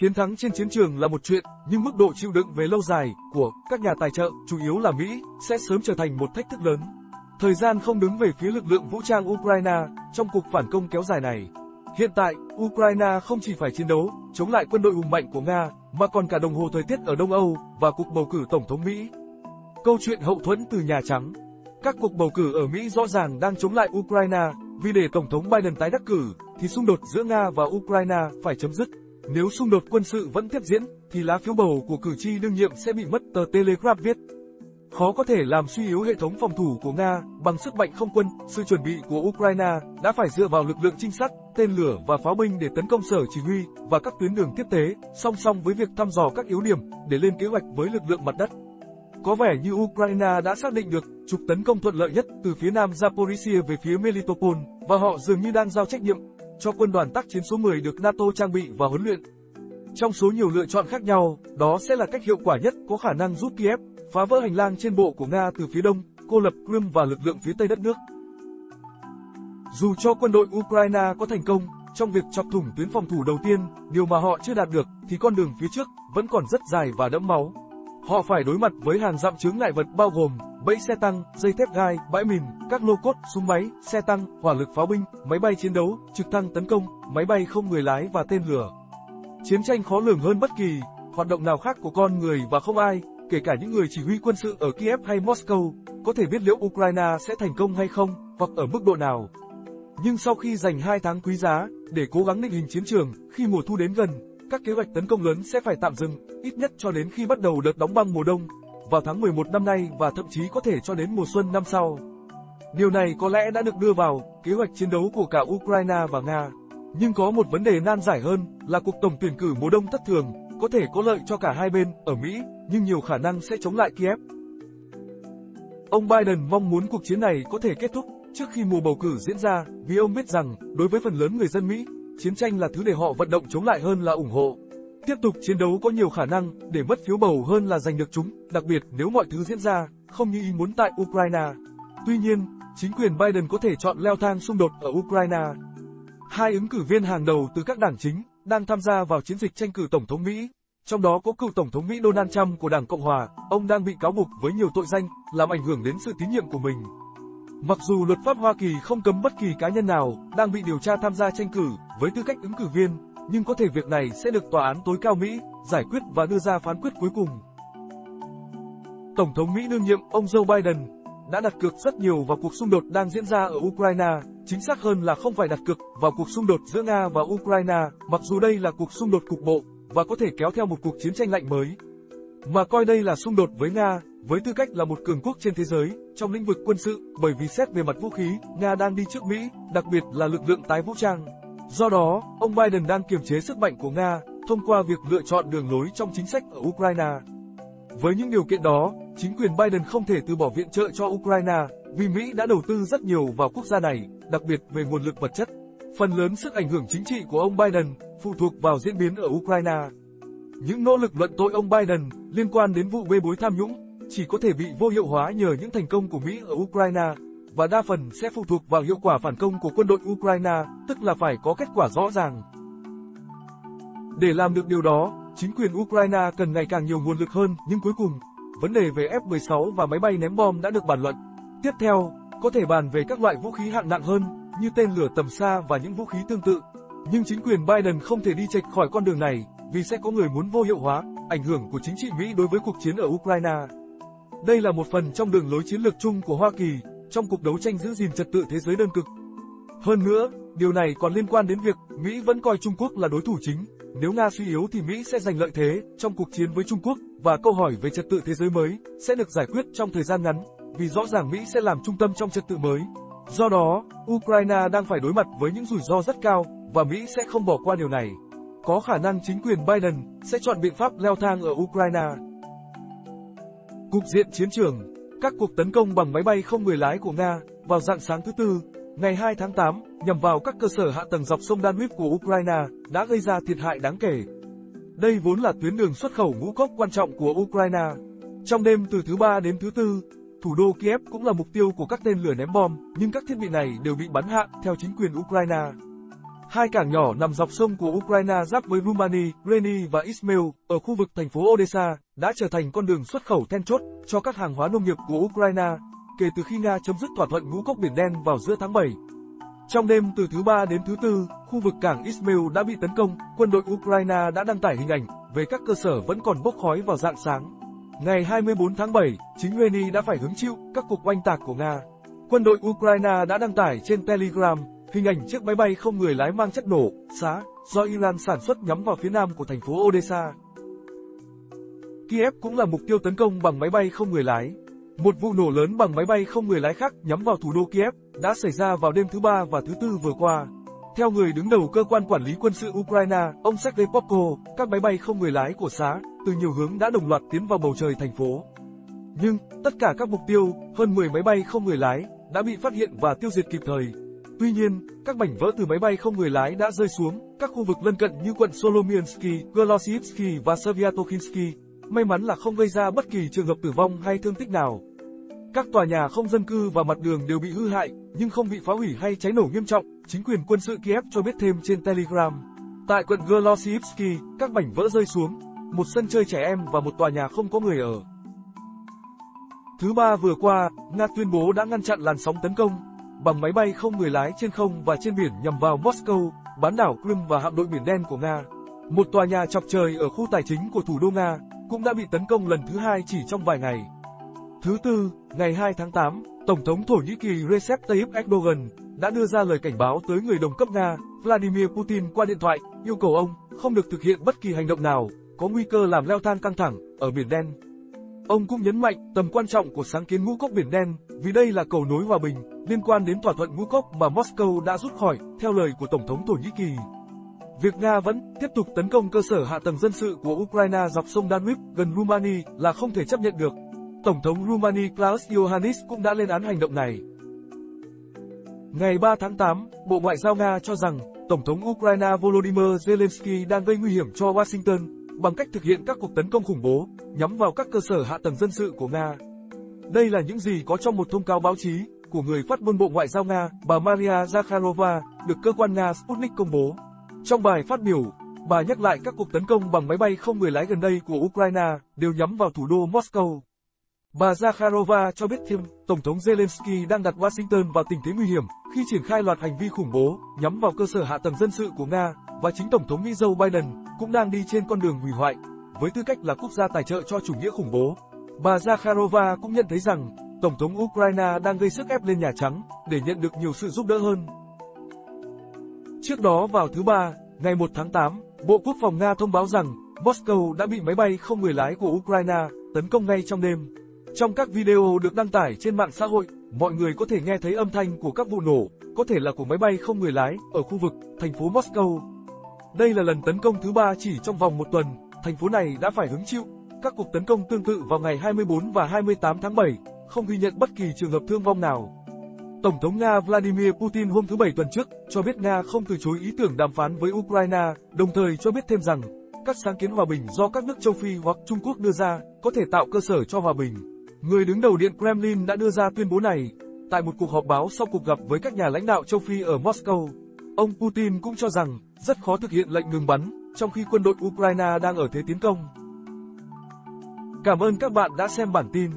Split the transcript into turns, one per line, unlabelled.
Chiến thắng trên chiến trường là một chuyện, nhưng mức độ chịu đựng về lâu dài của các nhà tài trợ, chủ yếu là Mỹ, sẽ sớm trở thành một thách thức lớn. Thời gian không đứng về phía lực lượng vũ trang Ukraine trong cuộc phản công kéo dài này. Hiện tại, Ukraine không chỉ phải chiến đấu chống lại quân đội hùng mạnh của Nga, mà còn cả đồng hồ thời tiết ở Đông Âu và cuộc bầu cử tổng thống Mỹ. Câu chuyện hậu thuẫn từ Nhà Trắng Các cuộc bầu cử ở Mỹ rõ ràng đang chống lại Ukraine, vì để Tổng thống Biden tái đắc cử, thì xung đột giữa Nga và Ukraine phải chấm dứt. Nếu xung đột quân sự vẫn tiếp diễn, thì lá phiếu bầu của cử tri đương nhiệm sẽ bị mất, tờ Telegraph viết. Khó có thể làm suy yếu hệ thống phòng thủ của Nga bằng sức mạnh không quân, sự chuẩn bị của Ukraine đã phải dựa vào lực lượng trinh sát, tên lửa và pháo binh để tấn công sở chỉ huy và các tuyến đường tiếp tế, song song với việc thăm dò các yếu điểm để lên kế hoạch với lực lượng mặt đất. Có vẻ như Ukraine đã xác định được trục tấn công thuận lợi nhất từ phía nam Zaporizhia về phía Melitopol và họ dường như đang giao trách nhiệm cho quân đoàn tác chiến số 10 được NATO trang bị và huấn luyện. Trong số nhiều lựa chọn khác nhau, đó sẽ là cách hiệu quả nhất có khả năng giúp Kiev phá vỡ hành lang trên bộ của Nga từ phía đông, cô lập Crimea và lực lượng phía tây đất nước. Dù cho quân đội Ukraine có thành công trong việc chọc thủng tuyến phòng thủ đầu tiên, điều mà họ chưa đạt được, thì con đường phía trước vẫn còn rất dài và đẫm máu. Họ phải đối mặt với hàng dặm chướng ngại vật bao gồm bẫy xe tăng, dây thép gai, bãi mìn, các lô cốt, súng máy, xe tăng, hỏa lực pháo binh, máy bay chiến đấu, trực thăng tấn công, máy bay không người lái và tên lửa. Chiến tranh khó lường hơn bất kỳ hoạt động nào khác của con người và không ai, kể cả những người chỉ huy quân sự ở Kiev hay Moscow, có thể biết liệu Ukraine sẽ thành công hay không, hoặc ở mức độ nào. Nhưng sau khi dành 2 tháng quý giá để cố gắng định hình chiến trường, khi mùa thu đến gần, các kế hoạch tấn công lớn sẽ phải tạm dừng, ít nhất cho đến khi bắt đầu đợt đóng băng mùa đông, vào tháng 11 năm nay và thậm chí có thể cho đến mùa xuân năm sau. Điều này có lẽ đã được đưa vào kế hoạch chiến đấu của cả Ukraine và Nga. Nhưng có một vấn đề nan giải hơn là cuộc tổng tuyển cử mùa đông thất thường có thể có lợi cho cả hai bên ở Mỹ, nhưng nhiều khả năng sẽ chống lại Kiev. Ông Biden mong muốn cuộc chiến này có thể kết thúc trước khi mùa bầu cử diễn ra, vì ông biết rằng, đối với phần lớn người dân Mỹ, chiến tranh là thứ để họ vận động chống lại hơn là ủng hộ. Tiếp tục chiến đấu có nhiều khả năng để mất phiếu bầu hơn là giành được chúng, đặc biệt nếu mọi thứ diễn ra không như ý muốn tại Ukraine. Tuy nhiên, chính quyền Biden có thể chọn leo thang xung đột ở Ukraine. Hai ứng cử viên hàng đầu từ các đảng chính đang tham gia vào chiến dịch tranh cử tổng thống Mỹ. Trong đó có cựu tổng thống Mỹ Donald Trump của Đảng Cộng hòa, ông đang bị cáo buộc với nhiều tội danh làm ảnh hưởng đến sự tín nhiệm của mình. Mặc dù luật pháp Hoa Kỳ không cấm bất kỳ cá nhân nào đang bị điều tra tham gia tranh cử với tư cách ứng cử viên, nhưng có thể việc này sẽ được tòa án tối cao Mỹ giải quyết và đưa ra phán quyết cuối cùng. Tổng thống Mỹ đương nhiệm ông Joe Biden đã đặt cược rất nhiều vào cuộc xung đột đang diễn ra ở Ukraine, chính xác hơn là không phải đặt cược vào cuộc xung đột giữa Nga và Ukraine, mặc dù đây là cuộc xung đột cục bộ và có thể kéo theo một cuộc chiến tranh lạnh mới. Mà coi đây là xung đột với Nga, với tư cách là một cường quốc trên thế giới, trong lĩnh vực quân sự, bởi vì xét về mặt vũ khí, Nga đang đi trước Mỹ, đặc biệt là lực lượng tái vũ trang. Do đó, ông Biden đang kiềm chế sức mạnh của Nga thông qua việc lựa chọn đường lối trong chính sách ở Ukraine. Với những điều kiện đó, chính quyền Biden không thể từ bỏ viện trợ cho Ukraine vì Mỹ đã đầu tư rất nhiều vào quốc gia này, đặc biệt về nguồn lực vật chất. Phần lớn sức ảnh hưởng chính trị của ông Biden phụ thuộc vào diễn biến ở Ukraine. Những nỗ lực luận tội ông Biden liên quan đến vụ bê bối tham nhũng chỉ có thể bị vô hiệu hóa nhờ những thành công của Mỹ ở Ukraine và đa phần sẽ phụ thuộc vào hiệu quả phản công của quân đội Ukraine, tức là phải có kết quả rõ ràng. Để làm được điều đó, chính quyền Ukraine cần ngày càng nhiều nguồn lực hơn, nhưng cuối cùng, vấn đề về F-16 và máy bay ném bom đã được bàn luận. Tiếp theo, có thể bàn về các loại vũ khí hạng nặng hơn, như tên lửa tầm xa và những vũ khí tương tự. Nhưng chính quyền Biden không thể đi chệch khỏi con đường này, vì sẽ có người muốn vô hiệu hóa ảnh hưởng của chính trị Mỹ đối với cuộc chiến ở Ukraine. Đây là một phần trong đường lối chiến lược chung của Hoa Kỳ trong cuộc đấu tranh giữ gìn trật tự thế giới đơn cực. Hơn nữa, điều này còn liên quan đến việc Mỹ vẫn coi Trung Quốc là đối thủ chính. Nếu Nga suy yếu thì Mỹ sẽ giành lợi thế trong cuộc chiến với Trung Quốc và câu hỏi về trật tự thế giới mới sẽ được giải quyết trong thời gian ngắn, vì rõ ràng Mỹ sẽ làm trung tâm trong trật tự mới. Do đó, Ukraine đang phải đối mặt với những rủi ro rất cao và Mỹ sẽ không bỏ qua điều này. Có khả năng chính quyền Biden sẽ chọn biện pháp leo thang ở Ukraine. Cục diện chiến trường các cuộc tấn công bằng máy bay không người lái của Nga vào dạng sáng thứ Tư, ngày 2 tháng 8, nhằm vào các cơ sở hạ tầng dọc sông Danube của Ukraine đã gây ra thiệt hại đáng kể. Đây vốn là tuyến đường xuất khẩu ngũ cốc quan trọng của Ukraine. Trong đêm từ thứ ba đến thứ tư, thủ đô Kiev cũng là mục tiêu của các tên lửa ném bom, nhưng các thiết bị này đều bị bắn hạ theo chính quyền Ukraine. Hai cảng nhỏ nằm dọc sông của Ukraine giáp với Rumani, Reni và Ismail ở khu vực thành phố Odessa đã trở thành con đường xuất khẩu then chốt cho các hàng hóa nông nghiệp của Ukraine kể từ khi Nga chấm dứt thỏa thuận ngũ cốc Biển Đen vào giữa tháng 7. Trong đêm từ thứ ba đến thứ tư, khu vực cảng Ismail đã bị tấn công, quân đội Ukraine đã đăng tải hình ảnh về các cơ sở vẫn còn bốc khói vào dạng sáng. Ngày 24 tháng 7, chính Reni đã phải hứng chịu các cuộc oanh tạc của Nga. Quân đội Ukraine đã đăng tải trên Telegram hình ảnh chiếc máy bay không người lái mang chất nổ, xá, do Iran sản xuất nhắm vào phía nam của thành phố Odessa. Kiev cũng là mục tiêu tấn công bằng máy bay không người lái. Một vụ nổ lớn bằng máy bay không người lái khác nhắm vào thủ đô Kiev đã xảy ra vào đêm thứ ba và thứ tư vừa qua. Theo người đứng đầu cơ quan quản lý quân sự Ukraine, ông Sergei Popko, các máy bay không người lái của xá từ nhiều hướng đã đồng loạt tiến vào bầu trời thành phố. Nhưng, tất cả các mục tiêu, hơn 10 máy bay không người lái, đã bị phát hiện và tiêu diệt kịp thời. Tuy nhiên, các mảnh vỡ từ máy bay không người lái đã rơi xuống các khu vực lân cận như quận Solomiansky, Golosivsky và Sviatokinsky. May mắn là không gây ra bất kỳ trường hợp tử vong hay thương tích nào. Các tòa nhà không dân cư và mặt đường đều bị hư hại, nhưng không bị phá hủy hay cháy nổ nghiêm trọng, chính quyền quân sự Kiev cho biết thêm trên Telegram. Tại quận Golosivsky, các mảnh vỡ rơi xuống, một sân chơi trẻ em và một tòa nhà không có người ở. Thứ ba vừa qua, Nga tuyên bố đã ngăn chặn làn sóng tấn công bằng máy bay không người lái trên không và trên biển nhằm vào Moscow, bán đảo Crimea và hạm đội Biển Đen của Nga. Một tòa nhà chọc trời ở khu tài chính của thủ đô Nga cũng đã bị tấn công lần thứ hai chỉ trong vài ngày. Thứ tư, ngày 2 tháng 8, Tổng thống Thổ Nhĩ Kỳ Recep Tayyip Erdogan đã đưa ra lời cảnh báo tới người đồng cấp Nga, Vladimir Putin qua điện thoại, yêu cầu ông không được thực hiện bất kỳ hành động nào có nguy cơ làm leo thang căng thẳng ở Biển Đen. Ông cũng nhấn mạnh tầm quan trọng của sáng kiến ngũ cốc Biển Đen, vì đây là cầu nối hòa bình liên quan đến thỏa thuận ngũ cốc mà Moscow đã rút khỏi, theo lời của Tổng thống Thổ Nhĩ Kỳ. Việc Nga vẫn tiếp tục tấn công cơ sở hạ tầng dân sự của Ukraine dọc sông Danube gần Rumani là không thể chấp nhận được. Tổng thống Rumani Klaus Iohannis cũng đã lên án hành động này. Ngày 3 tháng 8, Bộ Ngoại giao Nga cho rằng Tổng thống Ukraine Volodymyr Zelensky đang gây nguy hiểm cho Washington bằng cách thực hiện các cuộc tấn công khủng bố nhắm vào các cơ sở hạ tầng dân sự của Nga. Đây là những gì có trong một thông cáo báo chí của người phát ngôn Bộ Ngoại giao Nga, bà Maria Zakharova, được cơ quan Nga Sputnik công bố. Trong bài phát biểu, bà nhắc lại các cuộc tấn công bằng máy bay không người lái gần đây của Ukraine đều nhắm vào thủ đô Moscow. Bà Zakharova cho biết thêm, Tổng thống Zelensky đang đặt Washington vào tình thế nguy hiểm khi triển khai loạt hành vi khủng bố nhắm vào cơ sở hạ tầng dân sự của Nga, và chính Tổng thống Mỹ Joe Biden cũng đang đi trên con đường hủy hoại, với tư cách là quốc gia tài trợ cho chủ nghĩa khủng bố. Bà Zakharova cũng nhận thấy rằng Tổng thống Ukraine đang gây sức ép lên Nhà Trắng để nhận được nhiều sự giúp đỡ hơn. Trước đó vào thứ Ba, ngày 1 tháng 8, Bộ Quốc phòng Nga thông báo rằng Moscow đã bị máy bay không người lái của Ukraine tấn công ngay trong đêm. Trong các video được đăng tải trên mạng xã hội, mọi người có thể nghe thấy âm thanh của các vụ nổ, có thể là của máy bay không người lái ở khu vực thành phố Moscow. Đây là lần tấn công thứ ba chỉ trong vòng một tuần, thành phố này đã phải hứng chịu các cuộc tấn công tương tự vào ngày 24 và 28 tháng 7 không ghi nhận bất kỳ trường hợp thương vong nào. Tổng thống Nga Vladimir Putin hôm thứ Bảy tuần trước cho biết Nga không từ chối ý tưởng đàm phán với Ukraine, đồng thời cho biết thêm rằng các sáng kiến hòa bình do các nước châu Phi hoặc Trung Quốc đưa ra có thể tạo cơ sở cho hòa bình. Người đứng đầu Điện Kremlin đã đưa ra tuyên bố này tại một cuộc họp báo sau cuộc gặp với các nhà lãnh đạo châu Phi ở Moscow. Ông Putin cũng cho rằng rất khó thực hiện lệnh ngừng bắn trong khi quân đội Ukraine đang ở thế tiến công. Cảm ơn các bạn đã xem bản tin.